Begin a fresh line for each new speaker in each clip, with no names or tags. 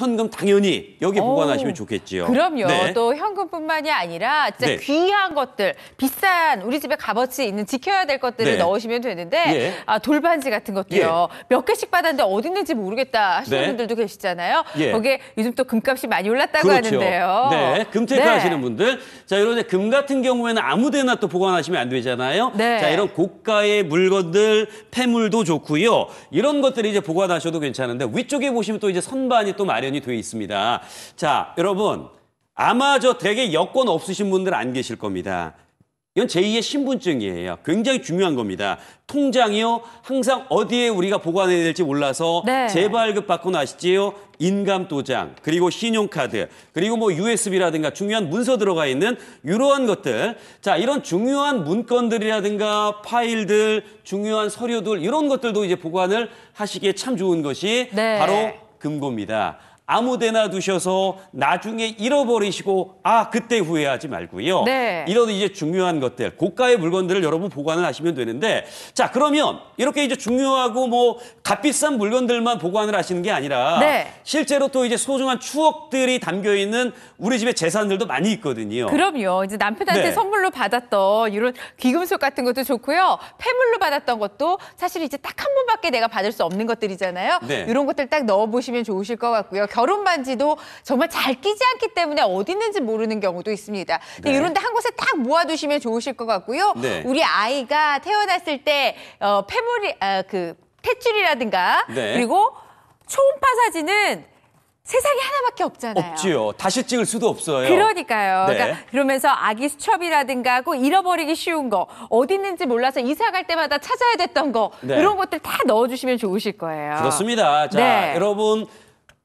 현금 당연히
어우,
보관하시면 좋겠지요.
그럼요.
네.
또 현금뿐만이 아니라 진짜
네.
귀한 것들, 비싼 우리 집에 값어치 있는 지켜야 될 것들을
네.
넣으시면 되는데
예.
아, 돌반지 같은 것도요. 몇 개씩 받았는데 어디 있는지 모르겠다 하시는
네.
분들도 계시잖아요.
예.
거기에 요즘 또 금값이 많이 올랐다고
그렇죠.
하는데요.
네, 금테크
네.
하시는 분들. 자, 이런 이제 금 같은 경우에는 아무데나 또 보관하시면 안 되잖아요.
네.
자, 이런 고가의 물건들, 폐물도 좋고요. 이런 것들이 이제 보관하셔도 괜찮은데 위쪽에 보시면 또 이제 선반이 또 마련 이 되어 있습니다. 자, 여러분. 아마 저 되게 여권 없으신 분들 안 계실 겁니다. 이건 제2의 신분증이에요. 굉장히 중요한 겁니다. 통장이요. 항상 어디에 우리가 보관해야 될지 몰라서
네.
재발급 받고 나시지요. 인감 도장, 그리고 신용카드, 그리고 뭐 USB라든가 중요한 문서 들어가 있는 이러한 것들. 자, 이런 중요한 문건들이라든가 파일들, 중요한 서류들 이런 것들도 이제 보관을 하시기에 참 좋은 것이
네.
바로 금고입니다. 아무데나 두셔서 나중에 잃어버리시고 아 그때 후회하지 말고요.
네.
이런 이제 중요한 것들, 고가의 물건들을 여러분 보관을 하시면 되는데 자 그러면 이렇게 이제 중요하고 뭐 값비싼 물건들만 보관을 하시는 게 아니라
네.
실제로 또 이제 소중한 추억들이 담겨 있는 우리 집의 재산들도 많이 있거든요.
그럼요. 이제 남편한테
네.
선물로 받았던 이런 귀금속 같은 것도 좋고요. 폐물로 받았던 것도 사실 이제 딱 한 번밖에 내가 받을 수 없는 것들이잖아요.
네.
이런 것들 딱 넣어 보시면 좋으실 것 같고요. 결혼 반지도 정말 잘 끼지 않기 때문에 어디 있는지 모르는 경우도 있습니다. 근데
네.
이런데 한 곳에 딱 모아두시면 좋으실 것 같고요.
네.
우리 아이가 태어났을 때 어, 폐물이 아, 그 탯줄이라든가
네.
그리고 초음파 사진은 세상에 하나밖에 없잖아요.
없지요. 다시 찍을 수도 없어요.
그러니까요.
네.
그러니까 그러면서 아기 수첩이라든가 꼭 잃어버리기 쉬운 거 어디 있는지 몰라서 이사 갈 때마다 찾아야 됐던 거
네.
이런 것들 다 넣어주시면 좋으실 거예요.
그렇습니다. 자,
네.
여러분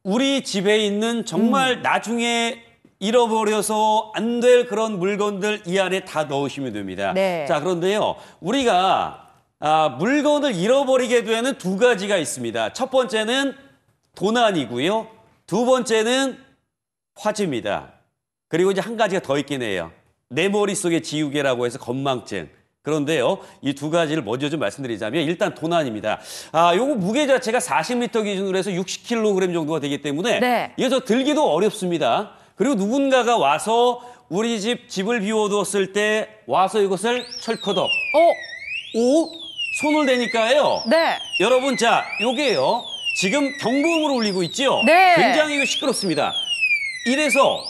우리 집에 있는
음.
정말 나중에 잃어버려서 안 될 그런 물건들 이 안에 다 넣으시면 됩니다.
네.
자, 그런데요. 우리가 아, 물건을 잃어버리게 되는 두 가지가 있습니다. 첫 번째는 도난이고요. 두 번째는 화재입니다. 그리고 이제 한 가지가 더 있긴 해요. 내 머릿속에 지우개라고 해서 건망증. 그런데요, 이 두 가지를 먼저 좀 말씀드리자면 일단 도난입니다. 아, 요거 무게 자체가 40리터 기준으로 해서 60kg 정도가 되기 때문에
네.
이어서 들기도 어렵습니다. 그리고 누군가가 와서 우리 집 집을 비워두었을 때 와서 이것을 철커덕
어,
오 손을 대니까요.
네.
여러분 자 요게요. 지금 경보음으로 울리고 있죠.
네.
굉장히 이거 시끄럽습니다. 이래서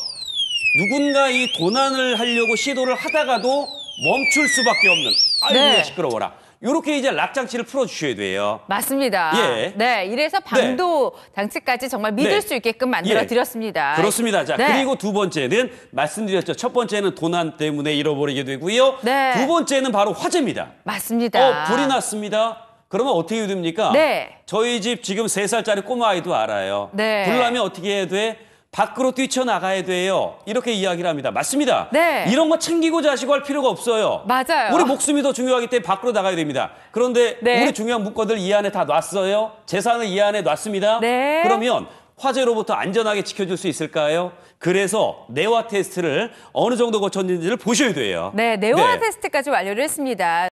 누군가 이 도난을 하려고 시도를 하다가도 멈출 수밖에 없는 아이고
네.
시끄러워라. 요렇게 이제 락장치를 풀어주셔야 돼요.
맞습니다.
예.
네, 이래서 방도 장치까지 정말 믿을
네.
수 있게끔 만들어
예.
드렸습니다.
그렇습니다. 자,
네.
그리고 두 번째는 말씀드렸죠. 첫 번째는 도난 때문에 잃어버리게 되고요.
네.
두 번째는 바로 화재입니다.
맞습니다.
어, 불이 났습니다. 그러면 어떻게 해야 됩니까?
네.
저희 집 지금 세 살짜리 꼬마 아이도 알아요.
네.
불 나면 어떻게 해야 돼? 밖으로 뛰쳐나가야 돼요. 이렇게 이야기를 합니다. 맞습니다.
네.
이런 거 챙기고 자시고 할 필요가 없어요.
맞아요.
우리 목숨이 더 중요하기 때문에 밖으로 나가야 됩니다. 그런데
네.
우리 중요한 문건들 이 안에 다 놨어요. 재산을 이 안에 놨습니다.
네.
그러면 화재로부터 안전하게 지켜줄 수 있을까요? 그래서 내화 테스트를 어느 정도 거쳤는지를 보셔야 돼요.
네, 내화
네.
테스트까지 완료를 했습니다.